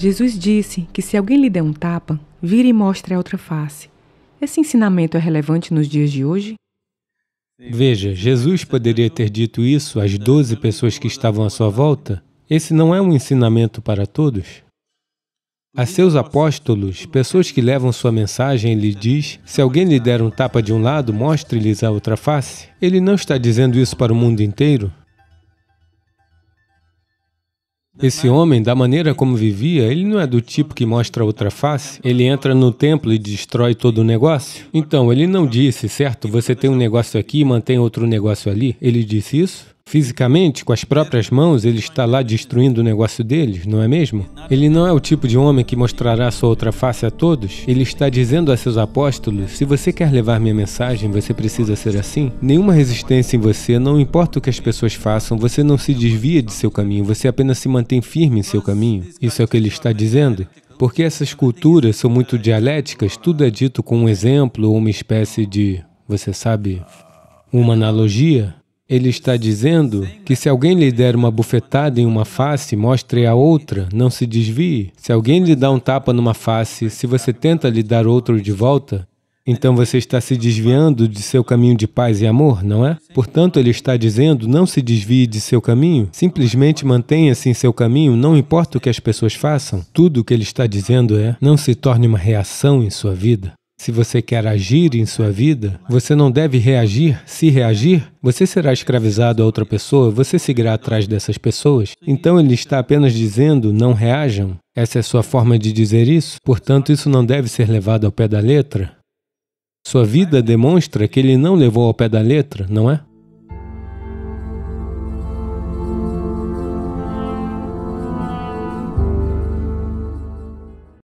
Jesus disse que se alguém lhe der um tapa, vire e mostre a outra face. Esse ensinamento é relevante nos dias de hoje? Veja, Jesus poderia ter dito isso às doze pessoas que estavam à sua volta? Esse não é um ensinamento para todos? A seus apóstolos, pessoas que levam sua mensagem, ele diz: se alguém lhe der um tapa de um lado, mostre-lhes a outra face. Ele não está dizendo isso para o mundo inteiro? Esse homem, da maneira como vivia, ele não é do tipo que mostra outra face. Ele entra no templo e destrói todo o negócio. Então, ele não disse, certo, você tem um negócio aqui e mantém outro negócio ali. Ele disse isso? Fisicamente, com as próprias mãos, ele está lá destruindo o negócio deles, não é mesmo? Ele não é o tipo de homem que mostrará sua outra face a todos. Ele está dizendo a seus apóstolos: se você quer levar minha mensagem, você precisa ser assim. Nenhuma resistência em você, não importa o que as pessoas façam, você não se desvia de seu caminho, você apenas se mantém firme em seu caminho. Isso é o que ele está dizendo. Porque essas culturas são muito dialéticas, tudo é dito com um exemplo ou uma espécie de, você sabe, uma analogia. Ele está dizendo que se alguém lhe der uma bufetada em uma face, mostre a outra, não se desvie. Se alguém lhe dá um tapa numa face, se você tenta lhe dar outro de volta, então você está se desviando de seu caminho de paz e amor, não é? Portanto, ele está dizendo, não se desvie de seu caminho, simplesmente mantenha-se em seu caminho, não importa o que as pessoas façam. Tudo o que ele está dizendo é, não se torne uma reação em sua vida. Se você quer agir em sua vida, você não deve reagir. Se reagir, você será escravizado a outra pessoa, você seguirá atrás dessas pessoas. Então ele está apenas dizendo, não reajam. Essa é sua forma de dizer isso? Portanto, isso não deve ser levado ao pé da letra? Sua vida demonstra que ele não levou ao pé da letra, não é?